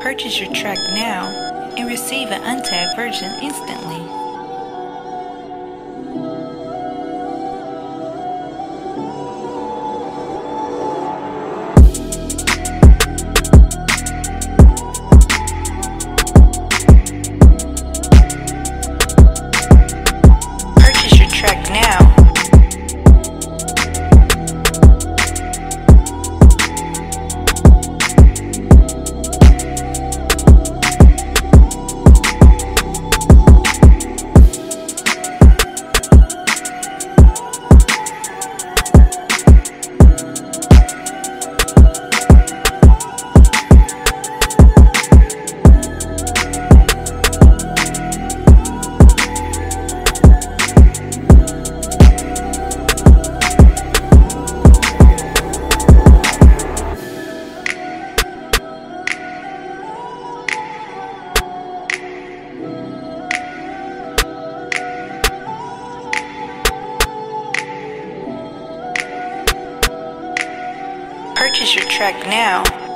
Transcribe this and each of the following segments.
Purchase your track now and receive an untagged version instantly. Purchase your track now.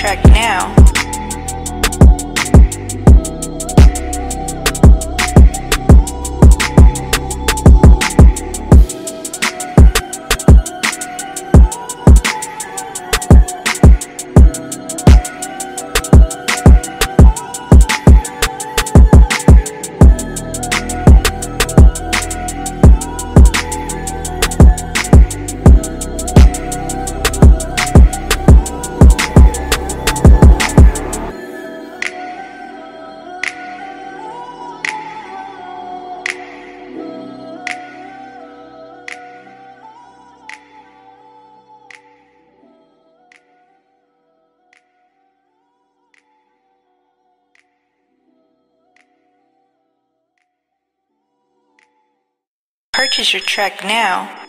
Track now. Purchase your track now.